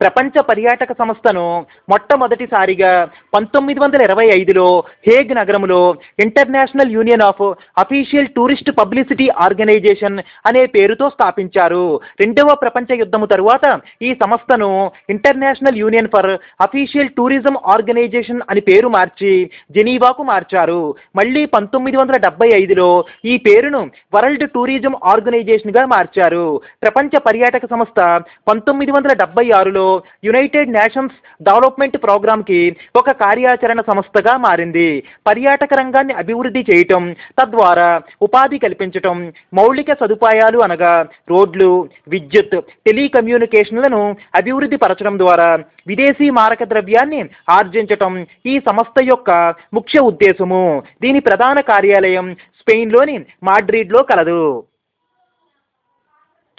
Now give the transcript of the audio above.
ప్రపంచ పర్యాటక సంస్థను మొట్టమొదటిసారిగా పంతొమ్మిది వందల ఇరవై ఐదులో హేగ్ నగరంలో international union of official tourist publicity organisation అనే పేరుతో స్థాపించారు. రెండవ ప్రపంచ యుద్ధము తరువాత ఈ సంస్థను international union for official tourism organisation అని పేరు మార్చి జెనీవాకు మార్చారు. మళ్ళీ పంతొమ్మిది వందల డెబ్బై ఐదులో ఈ పేరును వరల్డ్ టూరిజం ఆర్గనైజేషన్గా మార్చారు. ప్రపంచ పర్యాటక సంస్థ పంతొమ్మిది వందల డెబ్బై ఆరులో యునైటెడ్ నేషన్స్ డెవలప్మెంట్ ప్రోగ్రామ్కి ఒక కార్యాచరణ సంస్థగా మారింది. పర్యాటక రంగాన్ని అభివృద్ధి చేయటం తద్వారా ఉపాధి కల్పించటం మౌలిక సదుపాయాలు అనగా రోడ్లు విద్యుత్ టెలికమ్యూనికేషన్లను అభివృద్ధి పరచడం ద్వారా విదేశీ మారక ద్రవ్యాన్ని ఆర్జించటం ఈ సంస్థ యొక్క ముఖ్య ఉద్దేశము. దీని ప్రధాన కార్యాలయం స్పెయిన్లోని మాడ్రిడ్లో కలదు.